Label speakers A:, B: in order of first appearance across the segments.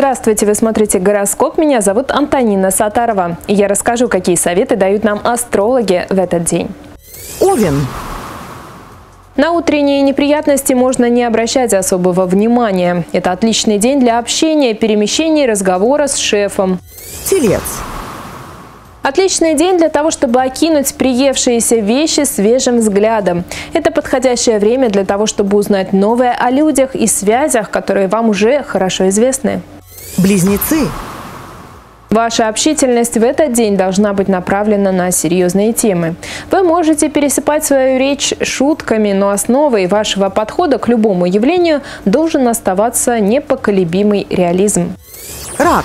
A: Здравствуйте, вы смотрите «Гороскоп». Меня зовут Антонина Сатарова. И я расскажу, какие советы дают нам астрологи в этот день.
B: Овен.
A: На утренние неприятности можно не обращать особого внимания. Это отличный день для общения, перемещения и разговора с шефом.
B: Телец.
A: Отличный день для того, чтобы окинуть приевшиеся вещи свежим взглядом. Это подходящее время для того, чтобы узнать новое о людях и связях, которые вам уже хорошо известны.
B: Близнецы.
A: Ваша общительность в этот день должна быть направлена на серьезные темы. Вы можете пересыпать свою речь шутками, но основой вашего подхода к любому явлению должен оставаться непоколебимый реализм.
B: Рак.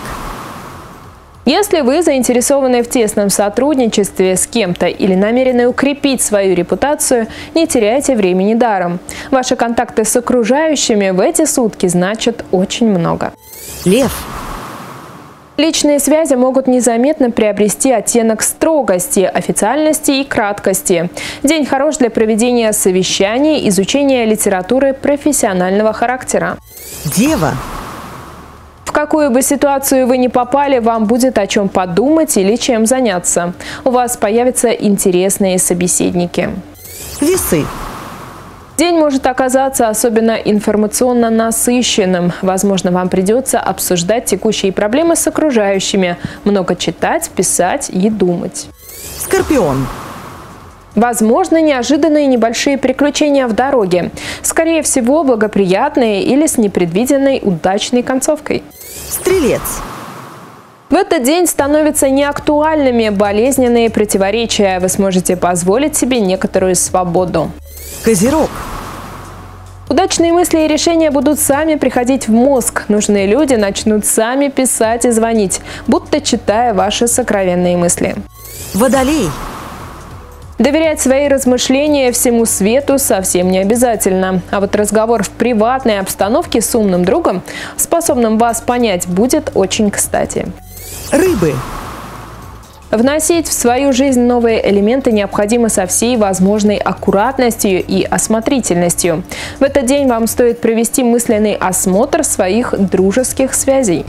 A: Если вы заинтересованы в тесном сотрудничестве с кем-то или намерены укрепить свою репутацию, не теряйте времени даром. Ваши контакты с окружающими в эти сутки значат очень много.
B: Лев.
A: Личные связи могут незаметно приобрести оттенок строгости, официальности и краткости. День хорош для проведения совещаний, изучения литературы профессионального характера.
B: Дева.
A: Какую бы ситуацию вы ни попали, вам будет о чем подумать или чем заняться. У вас появятся интересные собеседники.
B: Весы.
A: День может оказаться особенно информационно насыщенным. Возможно, вам придется обсуждать текущие проблемы с окружающими, много читать, писать и думать.
B: Скорпион.
A: Возможно, неожиданные небольшие приключения в дороге. Скорее всего, благоприятные или с непредвиденной удачной концовкой.
B: Стрелец.
A: В этот день становятся неактуальными болезненные противоречия. Вы сможете позволить себе некоторую свободу.
B: Козерог.
A: Удачные мысли и решения будут сами приходить в мозг. Нужные люди начнут сами писать и звонить, будто читая ваши сокровенные мысли.
B: Водолей.
A: Доверять свои размышления всему свету совсем не обязательно. А вот разговор в приватной обстановке с умным другом, способным вас понять, будет очень кстати.
B: Рыбы.
A: Вносить в свою жизнь новые элементы необходимо со всей возможной аккуратностью и осмотрительностью. В этот день вам стоит провести мысленный осмотр своих дружеских связей.